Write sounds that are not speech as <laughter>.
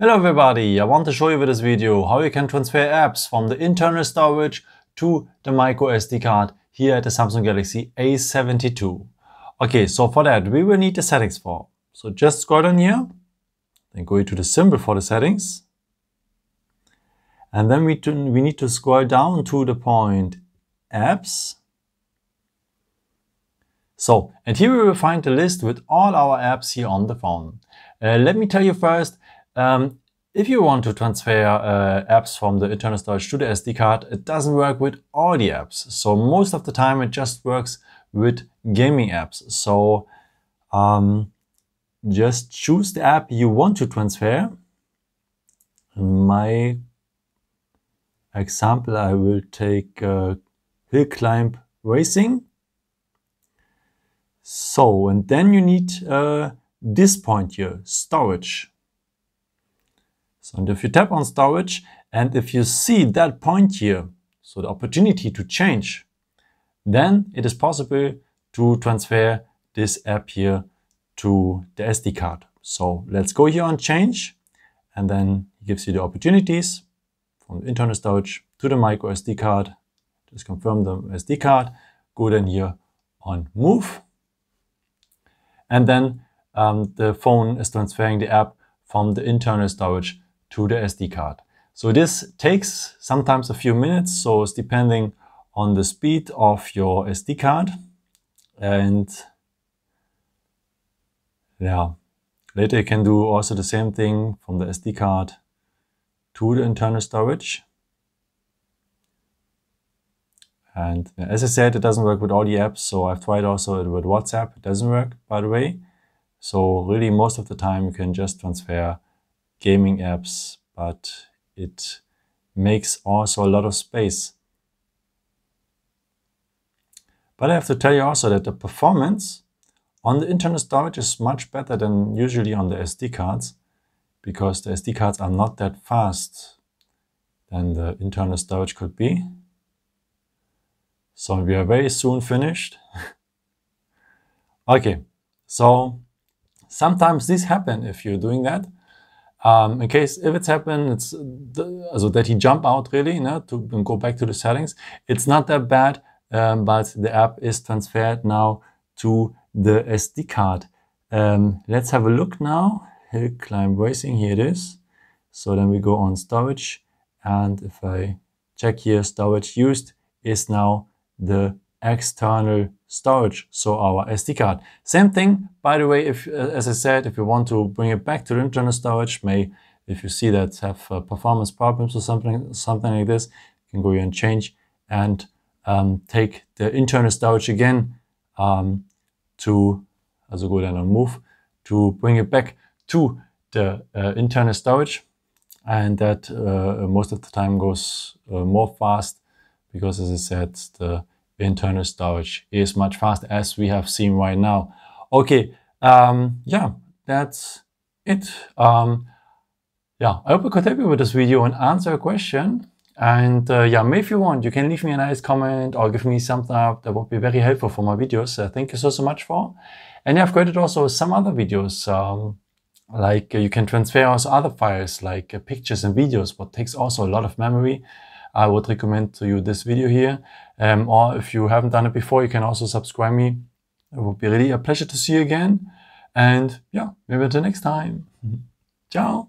Hello everybody, I want to show you with this video how you can transfer apps from the internal storage to the micro SD card here at the Samsung Galaxy A72. Okay, so for that we will need the settings for. So just scroll down here, then go to the symbol for the settings. And then we, we need to scroll down to the point apps. So, and here we will find the list with all our apps here on the phone. Uh, let me tell you first, um, if you want to transfer uh, apps from the internal storage to the SD card, it doesn't work with all the apps. So most of the time it just works with gaming apps. So um, just choose the app you want to transfer. In my example, I will take uh, Hill Climb Racing. So, and then you need uh, this point here, storage. So and if you tap on storage and if you see that point here, so the opportunity to change, then it is possible to transfer this app here to the SD card. So let's go here on change and then it gives you the opportunities from the internal storage to the micro SD card. Just confirm the SD card, go then here on move and then um, the phone is transferring the app from the internal storage to the SD card. So this takes sometimes a few minutes, so it's depending on the speed of your SD card. And yeah, later you can do also the same thing from the SD card to the internal storage. And as I said, it doesn't work with all the apps. So I've tried also with WhatsApp. It doesn't work, by the way. So really most of the time you can just transfer gaming apps, but it makes also a lot of space. But I have to tell you also that the performance on the internal storage is much better than usually on the SD cards because the SD cards are not that fast than the internal storage could be. So we are very soon finished. <laughs> okay, so sometimes this happen if you're doing that. Um, in case if it's happened, it's the, also that he jump out really, you know, to go back to the settings. It's not that bad, um, but the app is transferred now to the SD card. Um, let's have a look now. Hill climb racing, here it is. So then we go on storage, and if I check here, storage used is now the external storage, so our SD card. Same thing, by the way, if uh, as I said, if you want to bring it back to the internal storage, may if you see that have uh, performance problems or something something like this, you can go here and change and um, take the internal storage again um, to, also go then on move, to bring it back to the uh, internal storage. And that uh, most of the time goes uh, more fast because as I said, the internal storage is much faster as we have seen right now. Okay, um, yeah, that's it. Um, yeah, I hope I could help you with this video and answer a question. And uh, yeah, maybe if you want, you can leave me a nice comment or give me something up. That would be very helpful for my videos. Uh, thank you so, so much for. And yeah, I've created also some other videos. Um, like uh, you can transfer also other files like uh, pictures and videos, what takes also a lot of memory. I would recommend to you this video here. Um, or if you haven't done it before, you can also subscribe me. It would be really a pleasure to see you again. And yeah, maybe until next time. <laughs> Ciao.